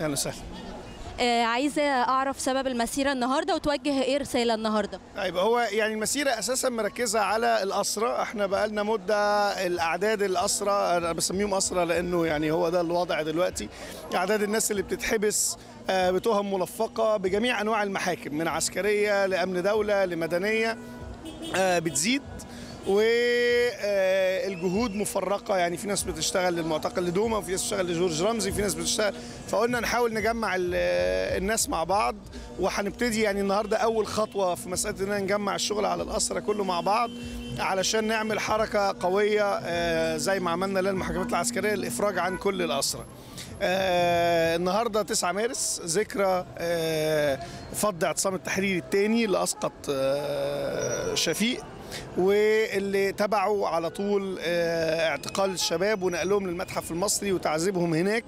أهلا وسهلا آه، عايزة أعرف سبب المسيرة النهارده وتوجه إيه رسالة النهارده. طيب هو يعني المسيرة أساسا مركزة على الاسرى إحنا بقالنا مدة الأعداد الاسرى أنا بسميهم اسرى لأنه يعني هو ده الوضع دلوقتي. أعداد الناس اللي بتتحبس آه، بتهم ملفقة بجميع أنواع المحاكم من عسكرية لأمن دولة لمدنية آه، بتزيد. والجهود مفرقة يعني في ناس بتشتغل للمعتقل لدوما وفي ناس بتشتغل لجورج رمزي في ناس بتشتغل فقلنا نحاول نجمع ال- الناس مع بعض وهنبتدي يعني النهارده أول خطوة في مسألة ان نجمع الشغل على الاسرى كله مع بعض علشان نعمل حركة قوية آه، زي ما عملنا للمحاكمات العسكرية للافراج عن كل الاسرى. آه النهارده 9 مارس ذكرى آه فض اعتصام التحرير الثاني اللي اسقط آه شفيق واللي تبعوا على طول آه، اعتقال الشباب ونقلهم للمتحف المصري وتعذيبهم هناك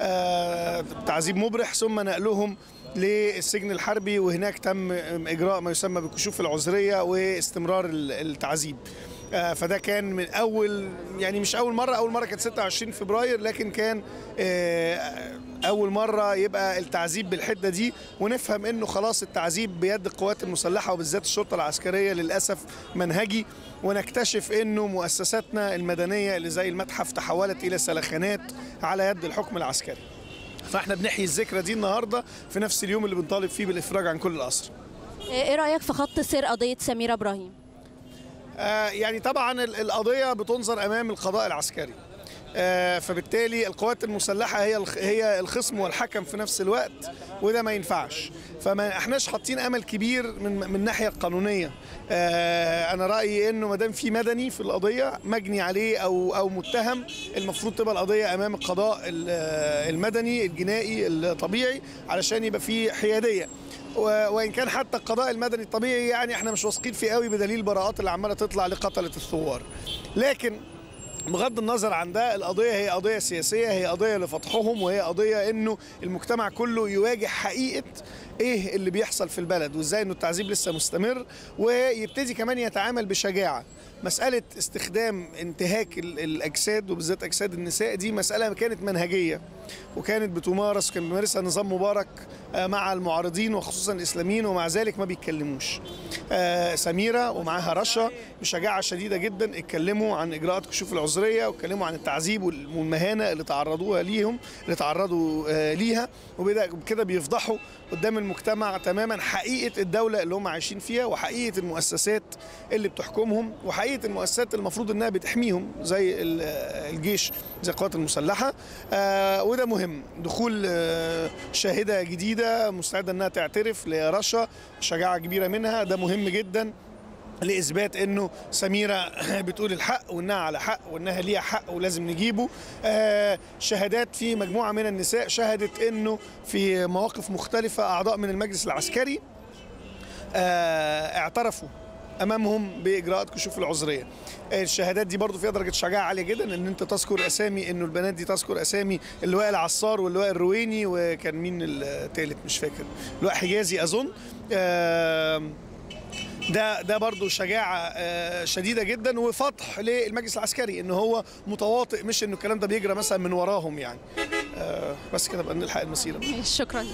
آه، تعذيب مبرح ثم نقلهم للسجن الحربي وهناك تم إجراء ما يسمى بالكشوف العذرية واستمرار ال- التعذيب. فده كان من أول يعني مش أول مرة أول مرة كانت 26 فبراير لكن كان آه، أول مرة يبقى التعذيب بالحدة دي ونفهم إنه خلاص التعذيب بيد القوات المسلحة وبالذات الشرطة العسكرية للأسف منهجي ونكتشف إنه مؤسساتنا المدنية اللي زي المتحف تحولت إلى سلخانات على يد الحكم العسكري. فإحنا بنحيي الذكرى دي النهارده في نفس اليوم اللي بنطالب فيه بالإفراج عن كل الاسرى آه، إيه رأيك في خط سير قضية سميرة إبراهيم؟ آه، يعني طبعا ال- القضية بتنظر أمام القضاء العسكري. آه، فبالتالي القوات المسلحة هي هي الخصم والحكم في نفس الوقت وده ما ينفعش. فما إحناش حاطين أمل كبير من من الناحية القانونية. آه، أنا رأيي إنه ما دام في مدني في القضية مجني عليه أو أو متهم المفروض تبقى القضية أمام القضاء ال- آه، المدني الجنائي الطبيعي علشان يبقى في حيادية. وإن كان حتى القضاء المدني الطبيعي يعني إحنا مش واثقين فيه قوي بدليل البراءات اللي عمالة تطلع لقتلة الثوار. لكن بغض النظر عن ده القضية هي قضية سياسية هي قضية لفتحهم وهي قضية إنه المجتمع كله يواجه حقيقة إيه اللي بيحصل في البلد وإزاي إنه التعذيب لسه مستمر ويبتدي كمان يتعامل بشجاعة. مسألة استخدام انتهاك ال- الأجساد وبالذات أجساد النساء دي مسألة كانت منهجية وكانت بتمارس وكان بيمارسها نظام مبارك آه، مع المعارضين وخصوصا الإسلاميين ومع ذلك ما بيتكلموش. آه، سميرة ومعاها رشا بشجاعة شديدة جدا اتكلموا عن إجراءات كشوف العذرية واتكلموا عن التعذيب وال- والمهانة اللي تعرضوها ليهم اللي تعرضوا آه، ليها. وبكده بيفضحوا قدام المجتمع تماما حقيقة الدولة اللي هم عايشين فيها وحقيقة المؤسسات اللي بتحكمهم وحقيقة المؤسسات المفروض إنها بتحميهم زي ال- الجيش زي القوات المسلحة. آه، وده مهم. دخول آه، شاهدة جديدة مستعدة إنها تعترف لرشا شجاعة كبيرة منها. ده مهم جدا. لإثبات إنه سميرة بتقول الحق وإنها على حق وإنها ليها حق ولازم نجيبه. آه شهادات في مجموعة من النساء شهدت إنه في مواقف مختلفة أعضاء من المجلس العسكري آه اعترفوا أمامهم بإجراءات كشوف العذرية. الشهادات دي برضو فيها درجة شجاعة عالية جدا إن أنت تذكر أسامي إنه البنات دي تذكر أسامي اللواء العصار واللواء الرويني وكان مين الثالث مش فاكر اللواء حجازي أظن. آه ده ده برضه شجاعة آه، شديدة جدا وفتح للمجلس العسكري إن هو متواطئ مش إنه الكلام ده بيجرى مثلا من وراهم يعني. آه، بس كده بقى نلحق المسيرة. شكرا.